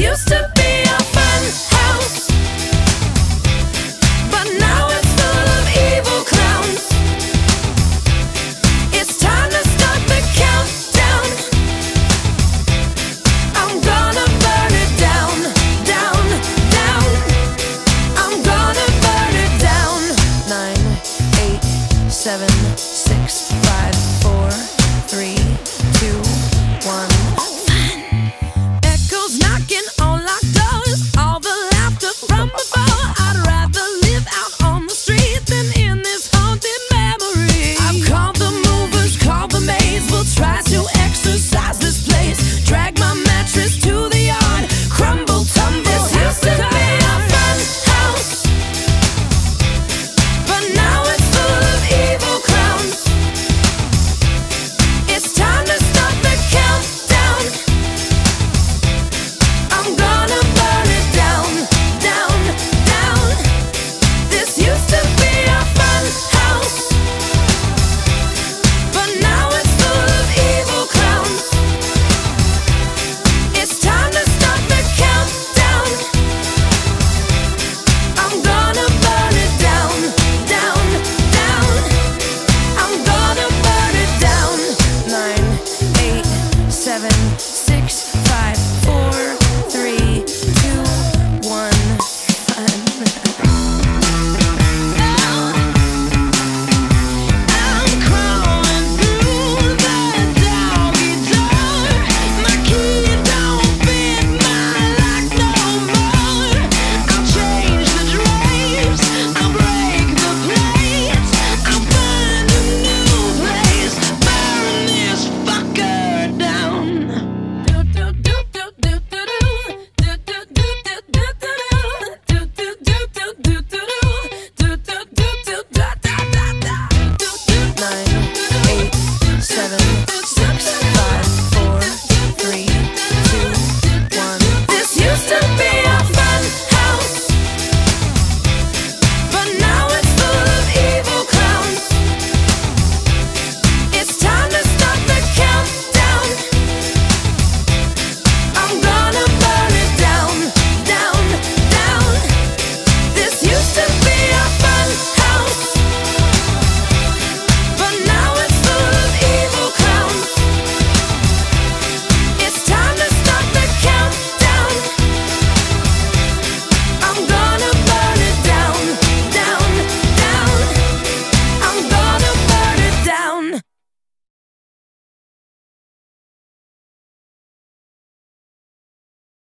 used to be seven.